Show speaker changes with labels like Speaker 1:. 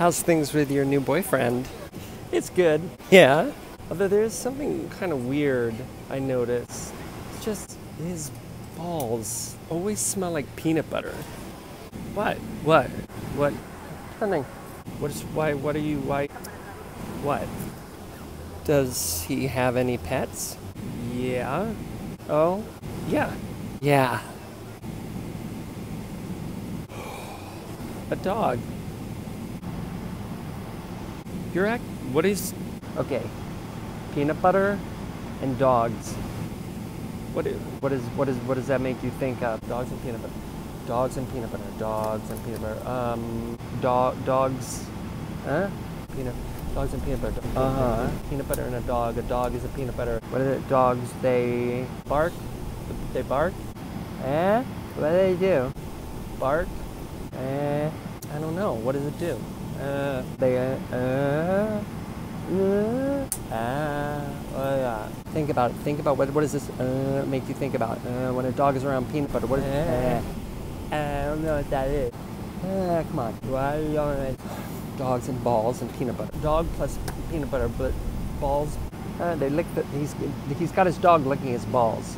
Speaker 1: How's things with your new boyfriend?
Speaker 2: It's good.
Speaker 1: Yeah? Although there's something kind of weird I noticed. It's just his balls always smell like peanut butter. What? What? What?
Speaker 2: Nothing.
Speaker 1: What is why what are you why what? Does he have any pets? Yeah. Oh? Yeah. Yeah. A dog. You're act what is okay. Peanut butter and dogs. What is, what is what is what does that make you think of? Dogs and peanut butter. Dogs and peanut butter. Dogs and peanut butter. Um dog dogs huh? Peanut dogs and peanut butter. Uh-huh. Peanut butter and a dog. A dog is a peanut butter. What are the dogs? They bark? They bark? Eh? What do they do? Bark? Eh? I don't know. What does it do? Uh, they, uh, uh, uh, ah, oh yeah. Think about it. Think about what, what does this, uh, make you think about? Uh, when a dog is around peanut butter, what is, uh, I don't know what that is. Uh, come on. Why you don't Dogs and balls and peanut butter. Dog plus peanut butter, but balls, uh, they lick the, he's, he's got his dog licking his balls.